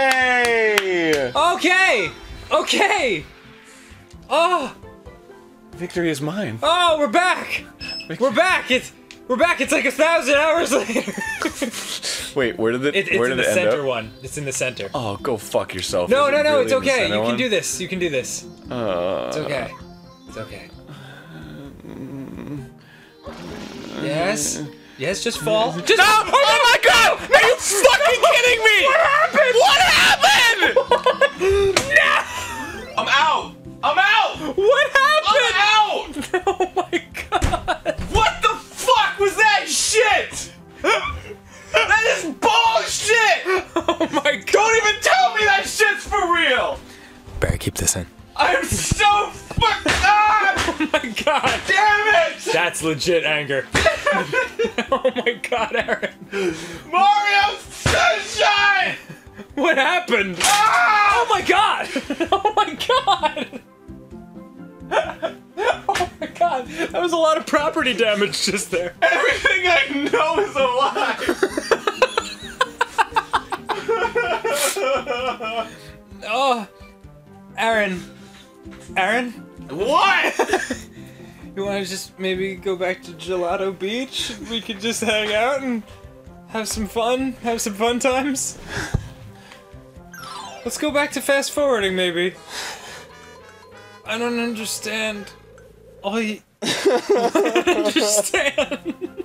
Hey! Okay! Okay! Oh! Victory is mine. Oh, we're back! We're back! It's we're back! It's like a thousand hours later! Wait, where did it? It, it's where in did the it end center one. It's in the center. Oh, go fuck yourself. no, Is no, no, really it's okay. You can one? do this. You can do this. Uh, It's okay. It's okay. Yes. Yes, just fall. Just No! Oh my god! Are keep this in. I'm so fucked up! Oh my god! Damn it! That's legit anger. oh my god, Arin. Mario Sunshine! What happened? Ah! Oh my god! Oh my god! Oh my god! That was a lot of property damage just there. Everything I know is a lie! Oh, Arin. Arin, what? you want to just maybe go back to Gelato Beach? We could just hang out and have some fun, have some fun times. Let's go back to fast forwarding, maybe. I don't understand. Oh, you... I don't understand.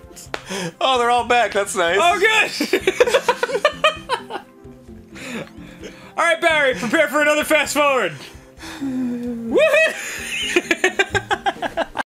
Oh, they're all back. That's nice. Oh, good. All right, Barry, prepare for another fast forward. Woohoo!